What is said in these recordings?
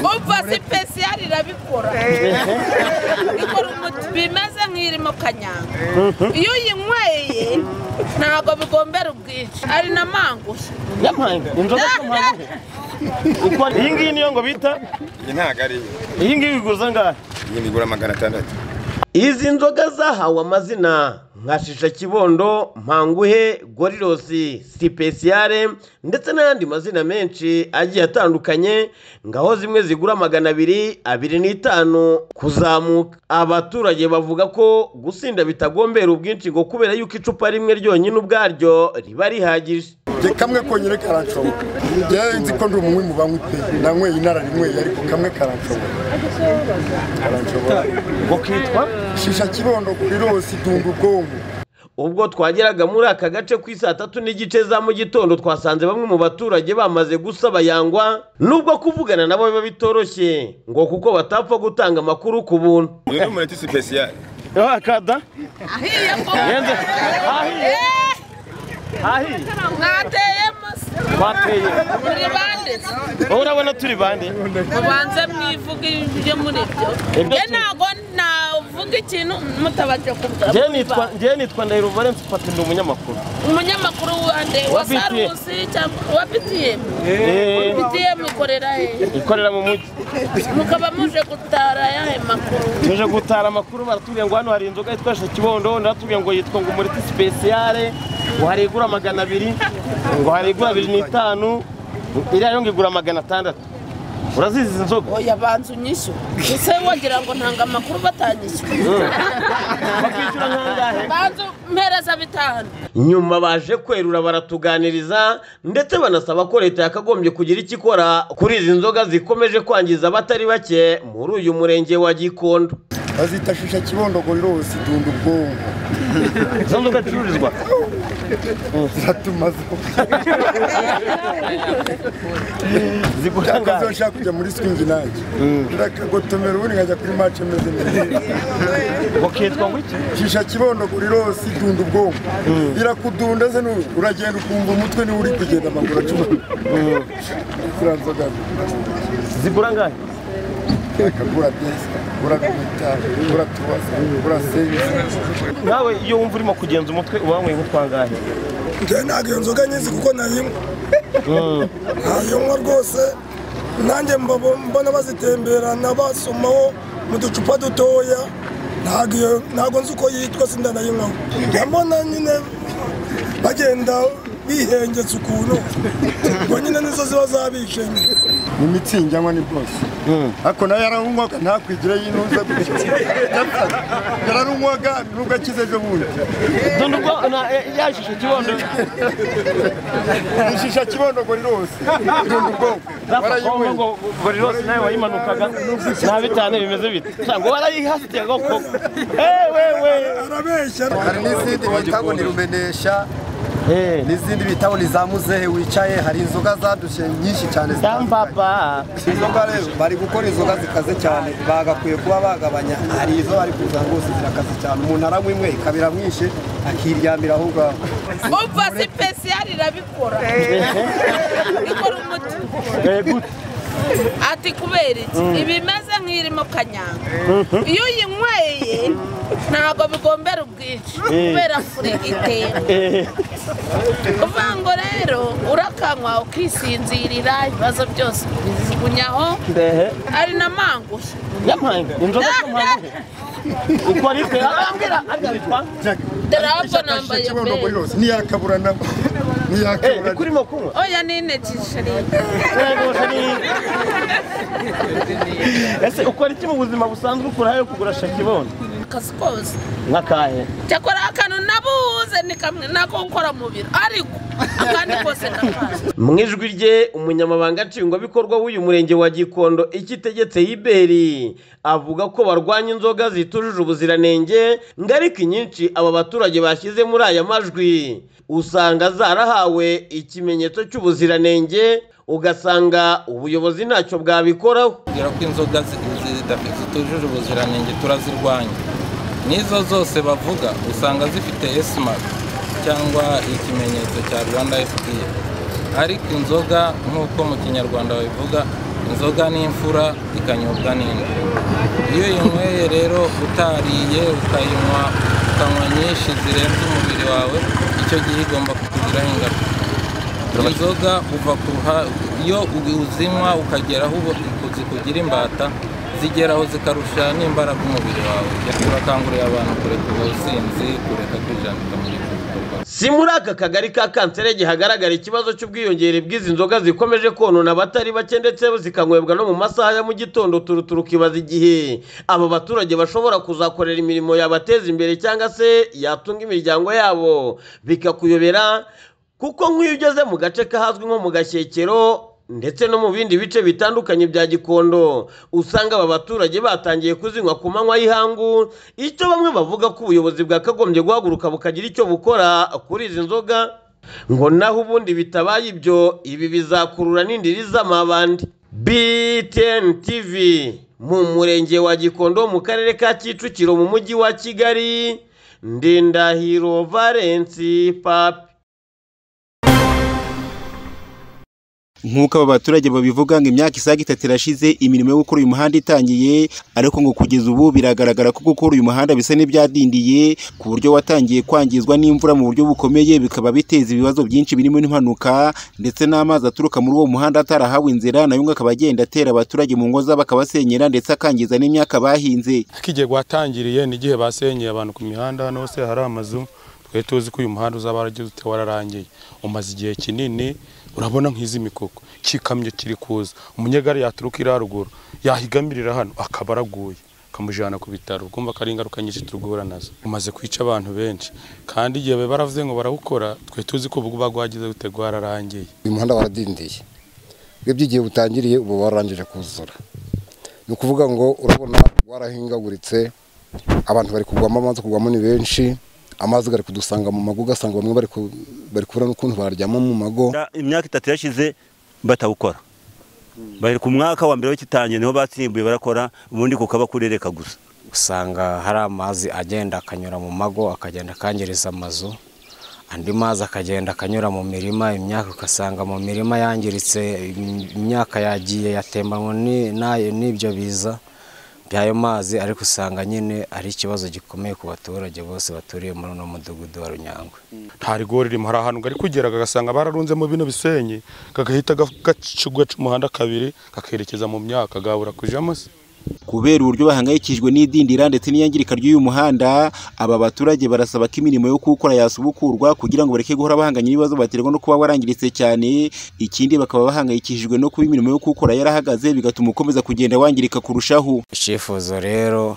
umva sipesiyari irabikora ikora umuti bimeze nk'irimo kanyanga iyo uyinyweye ntabwo bigombera ubwinshi ari na yampanga inzoga z'amahanga iyi ngiyi niyo ngo bita iyi ntabwo ari iyo iyi ngiyi iguza ngahe iyi igura magana atandatu izi nzoga zahawe amazina nka shisha kibondo mpanguhe gorirosi sipesiyare ndetse n'ayandi mazina menshi agiye atandukanye ngaho zimwe zigura magana abiri abiri n'itanu kuzamuka. Abaturage bavuga ko gusinda bitagombera ubwinshi ngo kubera yuko icupa rimwe ryonyine ubwaryo riba rihagije. Kamwe konyine karanshoboka njyewe nzi ko ndi umunywi mu banywi pe. Nanyweye inararinyweye ariko kamwe karanshoboka karanshoboka ngo kitwa? Shisha kibondo kuri rose idunda ubwonko ubwo twageraga muri aka gace ku saa tatu n'igice za mu gitondo twasanze bamwe mu baturage bamaze gusaba yangwa nubwo kuvugana nabo biba bitoroshye ngo kuko batapfa gutanga amakuru ku buntu. Uyu ni umureti sipesiyare kada ahiye ko yenze. Ahiye. Ahiye. Mwateyemo twateye muri bande. Urabona turi bande? Mubanze mwivuge ibyo muri byo. Ntabwo navuga ikintu mutabanje kuvuga. Njyewe nitwa ndahiro valence pati ndi umunyamakuru. Umunyamakuru wande Wa sarusi cyangwa wa btm Eh, btm ikorera he? Ikorera mu mujyi. Mukaba muje gutara yahe makuru. Tuje gutara amakuru baratubwiye ngo hano hari inzoga yitwa kibondo baratubwiye ngo yitwa ngo umureti sipesiyare ngo hari igura magana abiri ngo hari igura abiri n'itanu iriya yo ngo igura magana atandatu. Urazizi izi nzoga? Oya banza unyishyure ese wagira ngo ntanga amakuru batanyishyura bakishyura nk'angahe? Banza mpereza bitanu. Nyuma baje kwerura baratuganiriza ndetse banasaba ko leta yakagombye kugira icyo ikora kuri izi nzoga zikomeje kwangiza abatari bake muri uyu murenge wa gikondo. Bazita shisha kibondo kuri rose idunda ubwonko. Izo nzoga zicururizwa ziratumaze zigura angahe nshaka kujya muri swingi nanjye ndakagotomera ubundi nkajya kuri mace meze neza ngo kitwa ngo iki shisha kibondo kuri rose idunda ubwonko irakudunda nu- uragenda ukumva umutwe ni we uri kugenda amaguru acuma zigura angahe akagura byinshi ugura bitanu ugura tubaza ugura serivisi nawe iyo wumva urimo kugenza umutwe uba wanyweye nk'utwangahe njyewe ntabwo iyo nzoga nyizi kuko nayinywa nayinywa rwose. Nanjye mbona bazitemberana basomaho mu ducupa dutoya. Ntabwo nzi uko yitwa sindanayinywaho njya mbona nyine bagenda bihengetse ukuntu. Ngo nyine nizo ziba zabishe nyine. Ni mitsingi anywa ni bwose ariko na yo yararunywaga ntakwigire yinuza gutyo yararunywaga nubwo akize ejo bundi. Dunda ubwo na- yashishe kibondo. Ishisha kibondo ngo rose. Idunda ubwonko ngo gorirose nawe wayimanukaga. Nta bitanu bimeze bite. Cyangwa warayihasiye koko ewewe arabeshya. Hari n'izindi bita ngo ni rumenesha. N'izindi bita ngo ni za muzehe wicaye hari inzoga zadushe nyinshi cyane zitandukanye. inzoga rero bari gukora inzoga zikaze cyane bagakwiye kuba bagabanya hari izo bari kuzana rwose zirakaze cyane. Umuntu aranywa imwe ikaba iramwishe akiryamira aho ngaho. Umva sipesiyari irabikora. Ikora umuti. Eh, ati kubera iki ibimeze nk'irimo kanyanga. Iyo uyinyweye ntabwo bigombera ubwinshi kubera furigo itera Eh, uvuga ngo rero urakanywa ukisinzirira ibibazo byose bijugunyaho ndehe. ari na yampanga inzoga z'amahanga ikora ite arambwira arya bitwa nambaye mbere Eh, ntiyakabura ikurimo kunywa oya ni ese ukora iki mu buzima busanzwe ukura yo kugura shakibondo akazi kose nk'akahe? Cyakora nabuze ni kamwe nako gukora mu biro. Ariko akandi kose ndakazi mu ijwi rye umunyamabanga nshingwabikorwa w'uyu murenge wa gikondo ikitegetse yiberi avuga ko barwanya inzoga zitujuje ubuziranenge ngo ariko inyinshi aba baturage bashyize muri aya majwi. Usanga zarahawe ikimenyetso cy'ubuziranenge ugasanga ubuyobozi ntacyo bwabikoraho. Kubwira ko inzoga zitujuje ubuziranenge turazirwanya. N'izo zose bavuga usanga zifite esimati cyangwa ikimenyetso cya rwanda fda ariko inzoga nk'uko mu kinyarwanda babivuga inzoga n'imfura ikanyobwa n'indi iyo uyinyweye rero utariye ukayinywa ukanywa nyinshi zirenze umubiri wawe icyo gihe igomba kukugiraho ingaruka. Inzoga uva ku ruha- iyo uzinywa ukagera aho zikugira imbata zigeraho zikarusha n'imbaraga umubiri wawe. Turakangurira abantu kureka ubusinzi kureka kwijandika ibyo bikorwa si muri aka kagari ka kanserege hagaragara ikibazo cy'ubwiyongere bw'izi nzoga zikomeje konona abatari bake ndetse zikanywebwa no mu masaha ya mu gitondo turuturu ukibaza igihe. Aba baturage bashobora kuzakorera imirimo yabateza imbere cyangwa se yatunga imiryango yabo. Bikakuyobera kuko nk'iyo ugeze mu gace kahazwi nko mu gashyekero ndetse no mu bindi bice bitandukanye bya gikondo usanga aba baturage batangiye kuzinywa ku manywa y'ihangu. Icyo bamwe bavuga ko ubuyobozi bwakagombye guhaguruka bukagira icyo bukora kuri izi nzoga ngo naho ubundi bitabaye ibyo ibi bizakurura n'indiri z'amabandi. Btn tv mu murenge wa gikondo mu karere ka kicukiro mu mujyi wa kigali ndindahiro valensi papi. Nk'uko aba baturage babivuga ngo imyaka isaga itatu irashize imirimo yo gukora uyu muhanda itangiye ariko ngo kugeza ubu biragaragara ko gukora uyu muhanda bisa n'ibyadindiye ku buryo watangiye kwangizwa n'imvura mu buryo bukomeye bikaba biteza ibibazo byinshi birimo n'impanuka ndetse n'amazi aturuka muri uwo muhanda atarahawe inzira na yo ngo akaba agenda atera abaturage mu ngo zabo akabasenyera ndetse akangiza n'imyaka bahinze. Igihe watangiriye n'igihe basenyeye abantu ku mihanda hano hose hari amazu twari tuzi ko uyu muhanda uzaba waragize ute wararangiye. Umaze igihe kinini urabona nk'izi mikoko kikamyo kiri kuza. Umunyegare yaturuka iriya ruguru yahigamirira hano. Akaba araguye. Akamujyana ku bitaro. Ukumva ko ari ingaruka nyinshi turi guhura na zo. Umaze kwica abantu benshi. Kandi igihe baba baravuze ngo barawukora twe tuzi ko ubwo bagwagize gute rwararangiye uyu muhanda waradindiye. Urebye igihe utangiriye ubu warangije kuzura. Ni ukuvuga ngo urabona warahingaguritse abantu bari kugwamo amazi kugwamo ni benshi. Amazi ari kudusanga mu mago ugasanga bamwe bari ku- bari kubura n'ukuntu baryama mu mago. Imyaka itatu yashize batawukora. Bari ku mwaka wa mbere w'ikitangiye ni ho batsimbuye barakora ubundi kukaba kurereka gusa. Usanga hari amazi agenda akanyura mu mago akagenda akangiriza amazu andi mazi akagenda akanyura mu mirima imyaka ugasanga mu mirima yangiritse im- imyaka yagiye yatembanwa ni- n'ayo- n'ibyo biza. By'ayo mazi ariko usanga nyine ari ikibazo gikomeye ku baturage bose baturiye muri uno mudugudu wa runyangwe. Nta rigori ririmo hari ahantu gari kugera kagasanga bararunzemo bino bisenyi kagahita gaca umuhanda kabiri kakerekeza mu myaka gabura kujamo se kubera uburyo bahangayikishijwe n'idindira ndetse n'iyangirika ry'uyu muhanda aba baturage barasaba ko imirimo yo kuwukora yasubukurwa kugira ngo bareke guhora bahanganye n'ibibazo baterwa no kuba warangiritse cyane. Ikindi bakaba bahangayikishijwe no kuba imirimo yo kuwukora yarahagaze bigatuma ukomeza kugenda wangirika kurushaho. Icyifuzo rero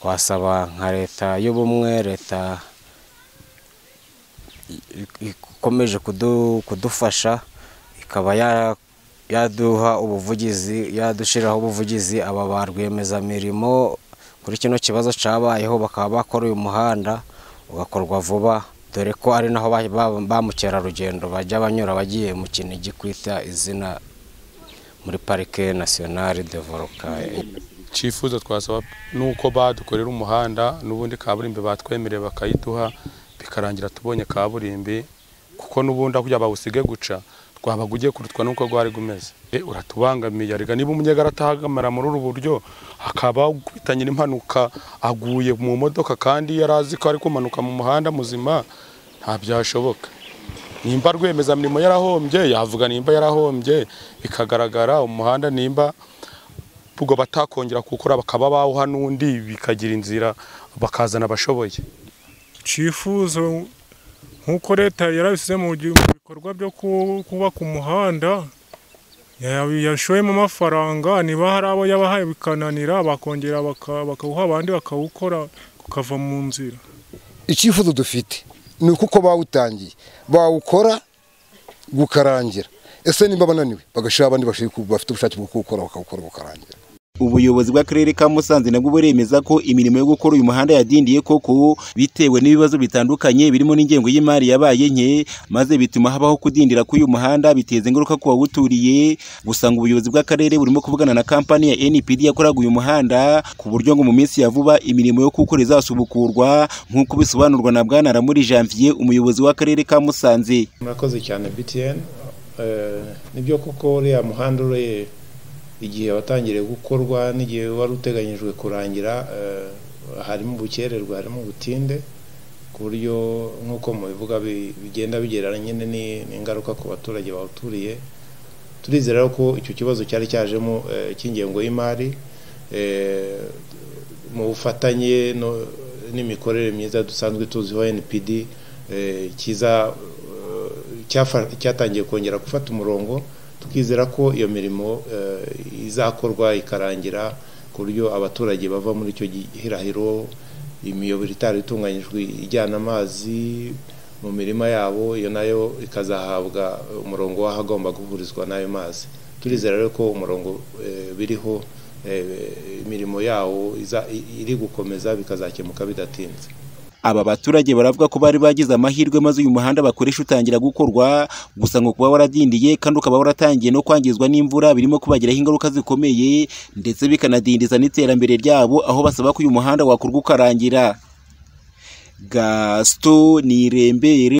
twasaba nka leta y'ubumwe leta ikomeje kudu- kudufasha ikaba ya- yaduha ubuvugizi yadushyiriraho ubuvugizi aba ba rwiyemezamirimo. Kuri kino kibazo cyabayeho bakaba bakora uyu muhanda ugakorwa vuba. Dore ko ari naho ba- mukerarugendo bajya banyura bagiye mu kinigi kwita izina muri parike nasiyonari de vorukayi icyifuzo twasaba ni uko badukorera umuhanda n'ubundi kaburimbi batwemereye bakayiduha bikarangira tubonye kaburimbi kuko n'ubundi aho bawusige guca. Twabaga ugiye kurutwa n'uko rwari rumeze. E, uratubangamiye. Arega niba umunyegari atahagamara muri uru buryo akaba akubitanye n'impanuka aguye mu modoka kandi yari azi ko ari kumanuka mu muhanda muzima nta byashoboka. Nimba rwiyemezamirimo yarahombye yavuga nimba yarahombye bikagaragara umuhanda nimba ubwo batakongera gukora bakaba bawuha n'undi bikagira inzira bakazana abashoboye. Icyifuzo nk'uko leta yarabishyize mu bikorwa byo ku- kubaka umuhanda ya- yashoyemo amafaranga niba hari abo yabahaye bikananira bakongera baka- bakawuha abandi bakawukora ukava mu nzira. Icyifuzo dufite ni uko bawutangiye bawukora gukarangira. Ese niba bananiwe bagashira abandi bafite ubushake bwo kuwukora bakawukora gukarangira. Ubuyobozi bw'akarere ka musanze nabwo buremeza ko imirimo yo gukora uyu muhanda yadindiye koko bitewe n'ibibazo bitandukanye birimo n'ingengo y'imari yabaye nke maze bituma habaho kudindira k'uyu muhanda biteza ingaruka ku bawuturiye. Gusa ngo ubuyobozi bw'akarere burimo kuvugana na kampani ya NPD yakoraga uyu muhanda ku buryo ngo mu minsi ya vuba imirimo yo kuwukora izasubukurwa nk'uko bisobanurwa na bwana Ramuri Janvier umuyobozi w'akarere ka Musanze. Murakoze cyane btn Eh, ni byo koko uriya muhanda uri igihe watangiriye gukorwa n'igihe wari uteganyijwe kurangira eh, harimo ubukererwe harimo ubutinde ku buryo nk'uko mubivuga bi- bigenda ni- n'ingaruka ku baturage bawuturiye turizera ko icyo kibazo cyari cyajemo eh, cy'ingengo y'imari eh, mu bufatanye n'imikorere myiza dusanzwe tuziho NPD cyafa- cyatangiye kongera gufata umurongo tukizera ko iyo mirimo eh, izakorwa ikarangira ku buryo abaturage bava muri icyo gihirahiro imiyoboro itari itunganyijwe ijyana amazi mu mirima yabo iyo na yo ikazahabwa umurongo w'ahagomba guhurizwa n'ayo mazi. Turizera rero ko umurongo eh, biriho eh, imirimo yawo iri gukomeza bikazakemuka bidatinze. Aba baturage baravuga ko bari bagize amahirwe maze uyu muhanda bakoresha utangira gukorwa gusa ngo kuba waradindiye kandi ukaba waratangiye no kwangizwa n'imvura birimo kubagiraho ingaruka zikomeye ndetse bikanadindiza n'iterambere ryabo aho basaba ko uyu muhanda wakorwa ukarangira. Gaston Nirembere.